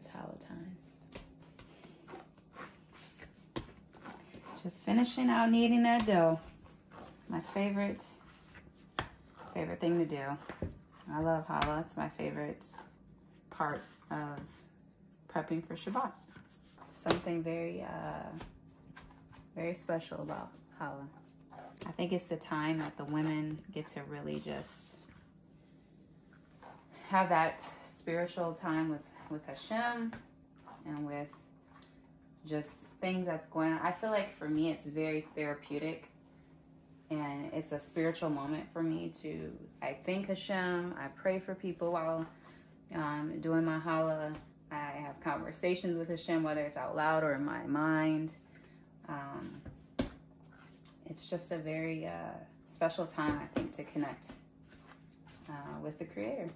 it's challah time. Just finishing out kneading that dough. My favorite, favorite thing to do. I love challah. It's my favorite part of prepping for Shabbat. Something very, uh, very special about challah. I think it's the time that the women get to really just have that spiritual time with, with Hashem and with just things that's going on. I feel like for me, it's very therapeutic and it's a spiritual moment for me to, I thank Hashem, I pray for people while um, doing my challah. I have conversations with Hashem, whether it's out loud or in my mind. Um, it's just a very uh, special time, I think, to connect uh, with the Creator.